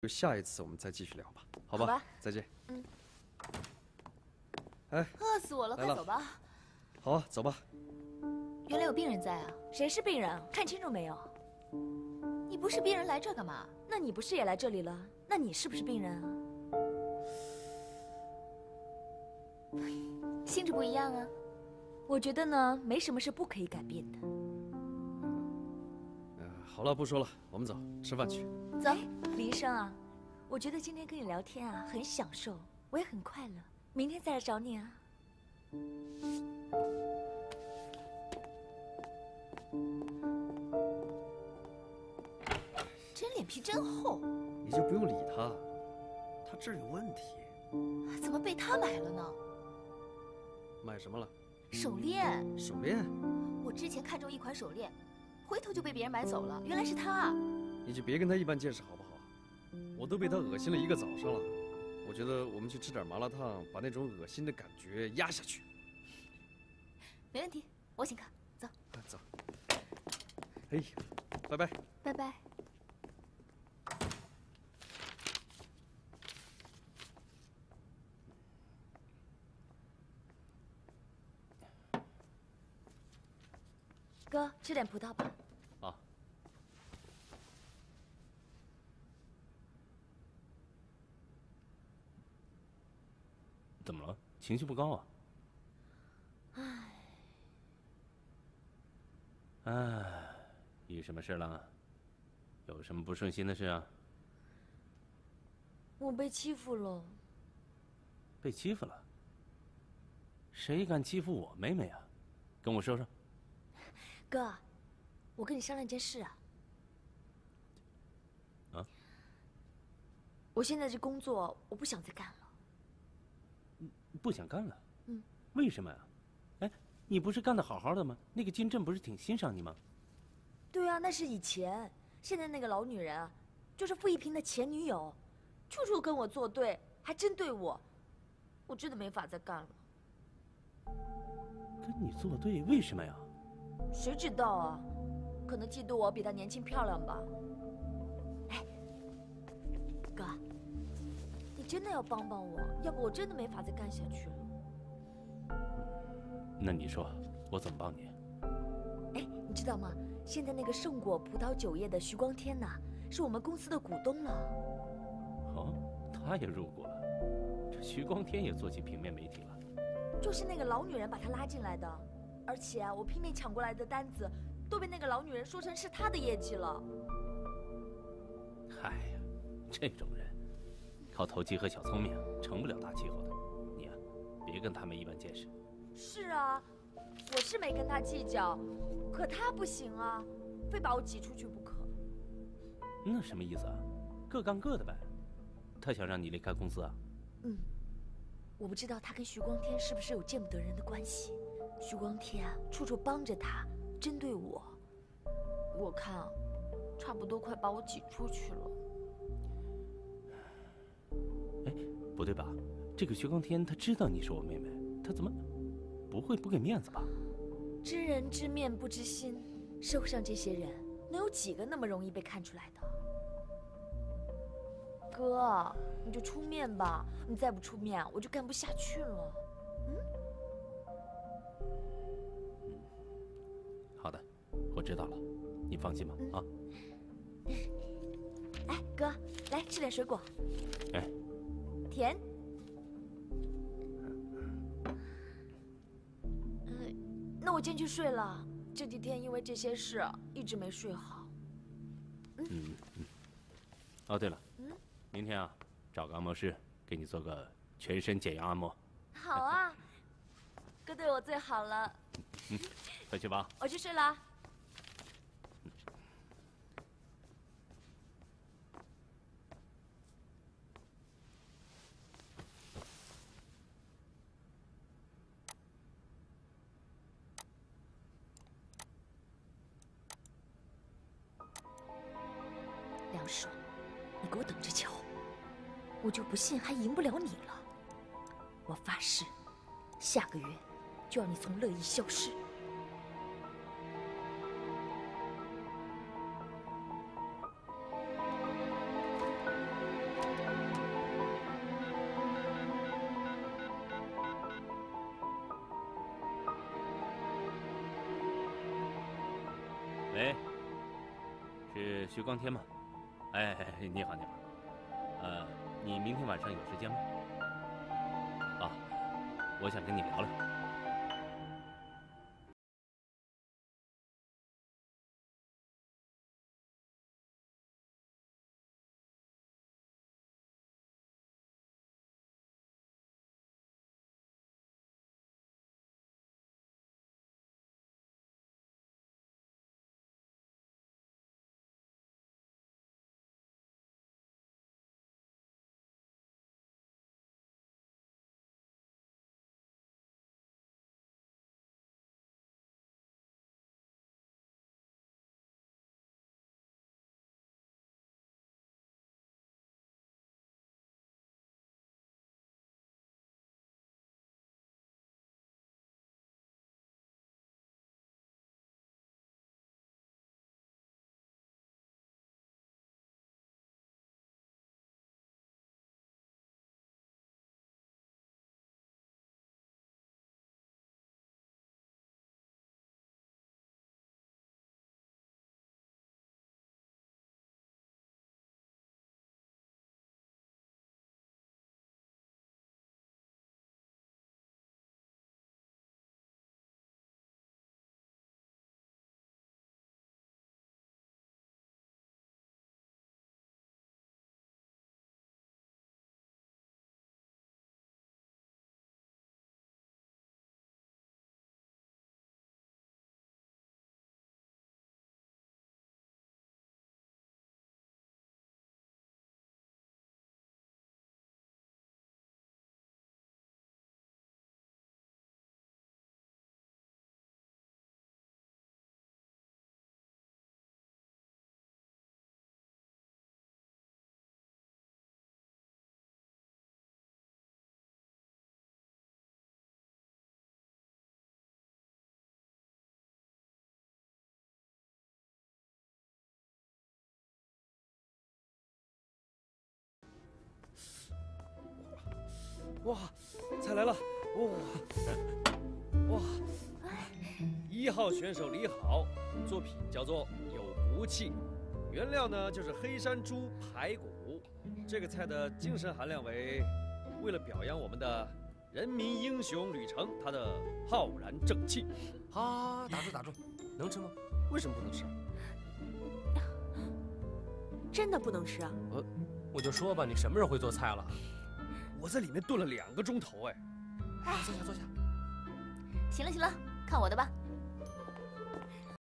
就下一次我们再继续聊吧，好吧？好吧再见。嗯。哎，饿死我了快走吧。好啊，走吧。原来有病人在啊！谁是病人？看清楚没有？你不是病人，来这干嘛？那你不是也来这里了？那你是不是病人啊？性质不一样啊。我觉得呢，没什么是不可以改变的。呃，好了，不说了，我们走，吃饭去。走，李医生啊，我觉得今天跟你聊天啊，很享受，我也很快乐。明天再来找你啊。这人脸皮真厚，你就不用理他，他这儿有问题。怎么被他买了呢？买什么了？手链，手链？我之前看中一款手链，回头就被别人买走了，原来是他啊。你就别跟他一般见识好不好？我都被他恶心了一个早上了。我觉得我们去吃点麻辣烫，把那种恶心的感觉压下去。没问题，我请客，走，啊，走。哎呀，拜拜。拜拜。哥，吃点葡萄吧。啊，怎么了？情绪不高啊？唉，唉，有什么事了？有什么不顺心的事啊？我被欺负了。被欺负了？谁敢欺负我妹妹啊？跟我说说。哥，我跟你商量一件事啊。啊？我现在这工作我不想再干了。不想干了？嗯。为什么呀？哎，你不是干的好好的吗？那个金正不是挺欣赏你吗？对啊，那是以前。现在那个老女人啊，就是傅一平的前女友，处处跟我作对，还针对我，我真的没法再干了。跟你作对？为什么呀？谁知道啊？可能嫉妒我比她年轻漂亮吧。哎，哥，你真的要帮帮我，要不我真的没法再干下去了。那你说，我怎么帮你？哎，你知道吗？现在那个圣果葡萄酒业的徐光天呐，是我们公司的股东了。哦，他也入股了。这徐光天也做起平面媒体了。就是那个老女人把他拉进来的，而且啊，我拼命抢过来的单子，都被那个老女人说成是他的业绩了。嗨呀，这种人，靠投机和小聪明成不了大气候的。你啊、别跟他们一般见识。是啊，我是没跟他计较，可他不行啊，非把我挤出去不可。那什么意思啊？各干各的呗。他想让你离开公司啊？嗯，我不知道他跟徐光天是不是有见不得人的关系。徐光天啊，处处帮着他，针对我，我看啊，差不多快把我挤出去了。不对吧？这个薛光天他知道你是我妹妹，他怎么不会不给面子吧？知人知面不知心，社会上这些人能有几个那么容易被看出来的？哥，你就出面吧，你再不出面，我就干不下去了。嗯好的，我知道了，你放心吧啊。哎，哥，来吃点水果，哎，甜。嗯，那我先去睡了。这几天因为这些事一直没睡好。嗯嗯。哦，对了，嗯，明天啊，找个按摩师给你做个全身减压按摩。好啊，哥对我最好了。嗯，快去吧。我去睡了。说，你给我等着瞧，我就不信还赢不了你了，我发誓，下个月就要你从乐意消失。喂。是徐光天吗？哎，你好，你好。呃，你明天晚上有时间吗？啊，我想跟你聊聊。哇，菜来了！哇哇，一号选手李好，作品叫做《有骨气》，原料呢就是黑山猪排骨。这个菜的精神含量为，为了表扬我们的人民英雄吕程，他的浩然正气。好，打住打住，能吃吗？为什么不能吃？真的不能吃啊？我我就说吧，你什么时候会做菜了？我在里面炖了两个钟头，哎，哎，坐下坐下。行了行了，看我的吧。